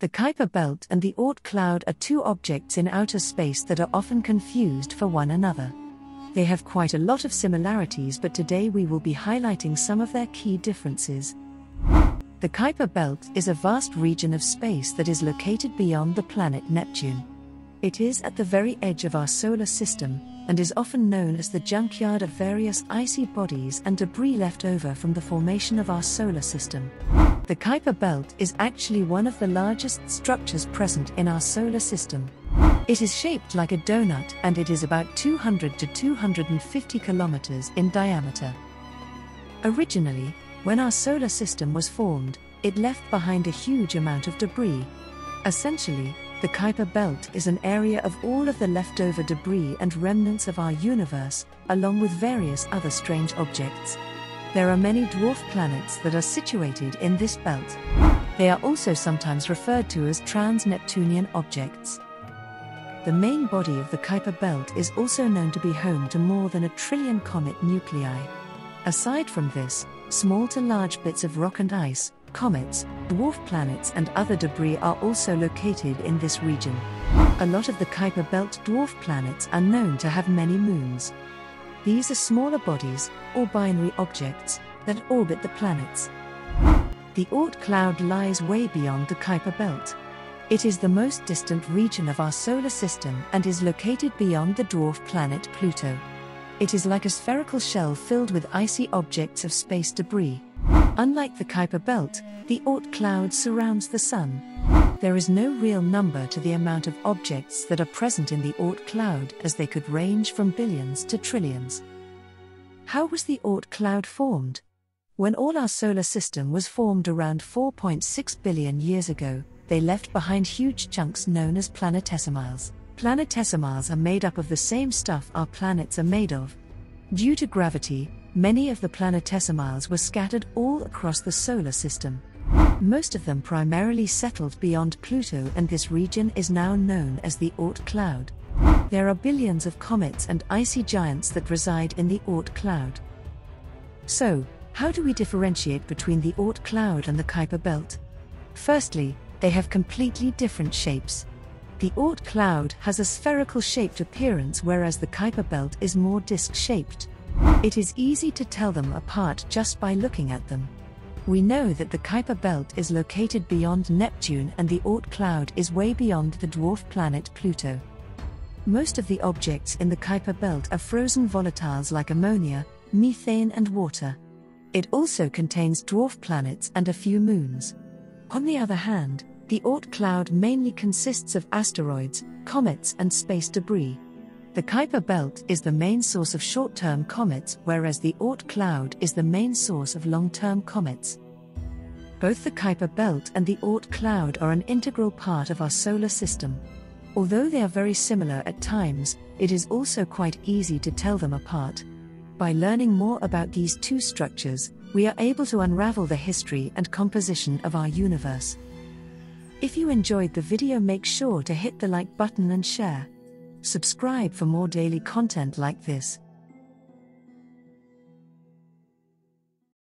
The Kuiper Belt and the Oort cloud are two objects in outer space that are often confused for one another. They have quite a lot of similarities, but today we will be highlighting some of their key differences. The Kuiper Belt is a vast region of space that is located beyond the planet Neptune. It is at the very edge of our solar system, and is often known as the junkyard of various icy bodies and debris left over from the formation of our solar system. The Kuiper Belt is actually one of the largest structures present in our solar system. It is shaped like a donut and it is about 200 to 250 kilometers in diameter. Originally, when our solar system was formed, it left behind a huge amount of debris. Essentially, the Kuiper Belt is an area of all of the leftover debris and remnants of our universe, along with various other strange objects. There are many dwarf planets that are situated in this belt. They are also sometimes referred to as trans Neptunian objects. The main body of the Kuiper Belt is also known to be home to more than a trillion comet nuclei. Aside from this, small to large bits of rock and ice, comets, dwarf planets, and other debris are also located in this region. A lot of the Kuiper Belt dwarf planets are known to have many moons. These are smaller bodies, or binary objects, that orbit the planets. The Oort cloud lies way beyond the Kuiper belt. It is the most distant region of our solar system and is located beyond the dwarf planet Pluto. It is like a spherical shell filled with icy objects of space debris. Unlike the Kuiper belt, the Oort cloud surrounds the Sun. There is no real number to the amount of objects that are present in the Oort cloud, as they could range from billions to trillions. How was the Oort cloud formed? When all our solar system was formed around 4.6 billion years ago, they left behind huge chunks known as planetesimals. Planetesimals are made up of the same stuff our planets are made of. Due to gravity, many of the planetesimals were scattered all across the solar system. Most of them primarily settled beyond Pluto, and this region is now known as the Oort cloud. There are billions of comets and icy giants that reside in the Oort cloud. So, how do we differentiate between the Oort cloud and the Kuiper belt? Firstly, they have completely different shapes. The Oort cloud has a spherical shaped appearance, whereas the Kuiper belt is more disc shaped. It is easy to tell them apart just by looking at them. We know that the Kuiper belt is located beyond Neptune and the Oort cloud is way beyond the dwarf planet Pluto. Most of the objects in the Kuiper belt are frozen volatiles like ammonia, methane, and water. It also contains dwarf planets and a few moons. On the other hand, the Oort cloud mainly consists of asteroids, comets, and space debris. The Kuiper belt is the main source of short term comets, whereas the Oort cloud is the main source of long term comets. Both the Kuiper belt and the Oort cloud are an integral part of our solar system. Although they are very similar at times, it is also quite easy to tell them apart. By learning more about these two structures, we are able to unravel the history and composition of our universe. If you enjoyed the video, make sure to hit the like button and share. Subscribe for more daily content like this.